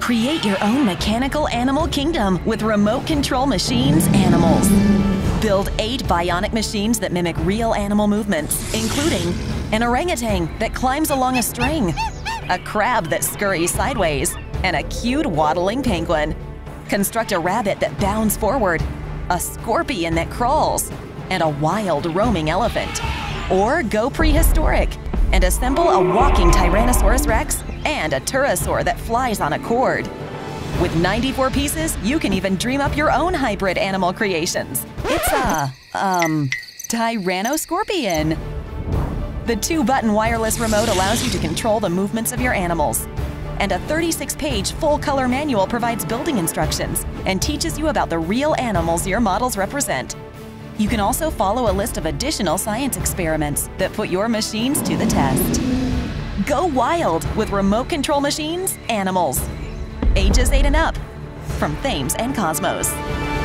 Create your own mechanical animal kingdom with remote control machines animals. Build eight bionic machines that mimic real animal movements, including an orangutan that climbs along a string, a crab that scurries sideways, and a cute waddling penguin. Construct a rabbit that bounds forward, a scorpion that crawls, and a wild roaming elephant. Or go prehistoric and assemble a walking Tyrannosaurus Rex and a pterosaur that flies on a cord. With 94 pieces, you can even dream up your own hybrid animal creations. It's a, um, Tyrannoscorpion. The two-button wireless remote allows you to control the movements of your animals. And a 36-page full-color manual provides building instructions and teaches you about the real animals your models represent. You can also follow a list of additional science experiments that put your machines to the test. Go wild with remote control machines, animals. Ages 8 and up. From Thames and Kosmos.